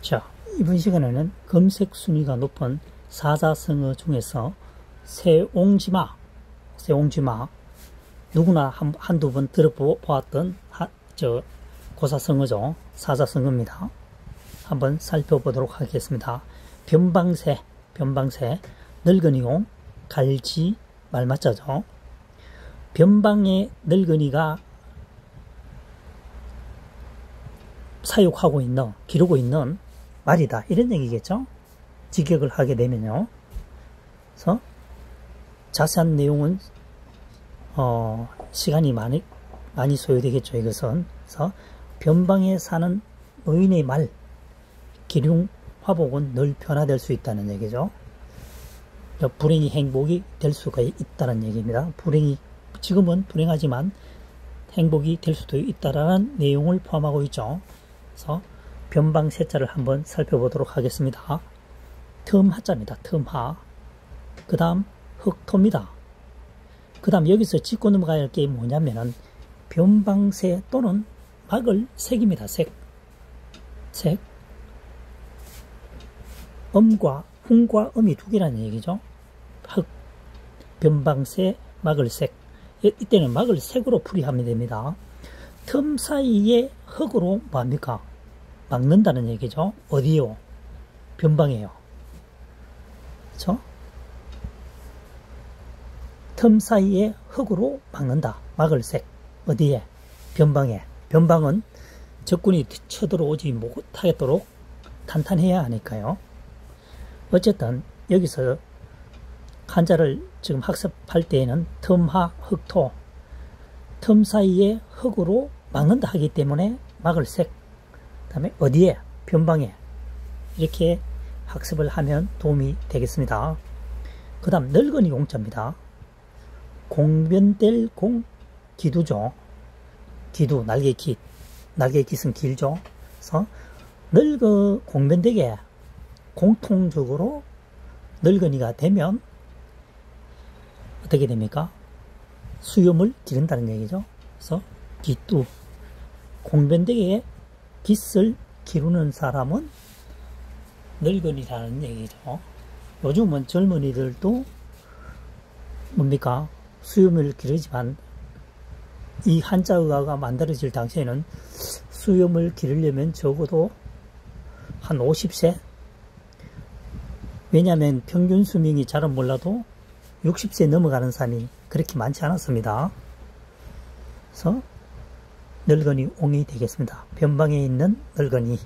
자, 이번 시간에는 검색 순위가 높은 사자성어 중에서 세옹지마, 세옹지마, 누구나 한, 한두 번 들어보았던 하, 저 고사성어죠. 사자성어입니다. 한번 살펴보도록 하겠습니다. 변방새, 변방새, 늙은이용, 갈지, 말맞자죠. 변방의 늙은이가 사육하고 있는, 기르고 있는 말이다. 이런 얘기겠죠? 직역을 하게 되면요. 그래서 자세한 내용은 어, 시간이 많이 많이 소요되겠죠. 이것은 그래서 변방에 사는 노인의 말 기륭 화복은 늘 변화될 수 있다는 얘기죠. 불행이 행복이 될 수가 있다는 얘기입니다. 불행이 지금은 불행하지만 행복이 될 수도 있다라는 내용을 포함하고 있죠. 그래서 변방 세자를 한번 살펴보도록 하겠습니다. 틈하자입니다. 틈하. 그 다음 흑토입니다. 그 다음 여기서 짚고 넘어가야 할 게 뭐냐면은 변방세 또는 막을 색입니다. 색. 색. 음과 흥과 음이 두 개라는 얘기죠. 흑. 변방세 막을 색. 이때는 막을 색으로 풀이하면 됩니다. 틈 사이에 흙으로 뭡니까? 막는다는 얘기죠. 어디요? 변방에요. 그쵸? 틈 사이에 흙으로 막는다. 막을 색. 어디에? 변방에. 변방은 적군이 쳐들어오지 못하겠도록 탄탄해야 하니까요. 어쨌든 여기서 한자를 지금 학습할 때에는 틈하, 흙토, 틈 사이에 흙으로 막는다 하기 때문에 막을 색, 그 다음에 어디에? 변방에. 이렇게 학습을 하면 도움이 되겠습니다. 그 다음 늙은이 공자입니다. 공변될 공 기두죠. 기두 날개 깃 날개 깃은 길죠. 그래서 늙어 공변되게 공통적으로 늙은이가 되면 어떻게 됩니까? 수염을 기른다는 얘기죠. 그래서 기두 공변되게 깃을 기르는 사람은 늙은이라는 얘기죠. 요즘은 젊은이들도 뭡니까? 수염을 기르지만 이 한자어가 만들어질 당시에는 수염을 기르려면 적어도 한 50세 왜냐하면 평균 수명이 잘은 몰라도 60세 넘어가는 사람이 그렇게 많지 않았습니다. 그래서 늙은이 옹이 되겠습니다. 변방에 있는 늙은이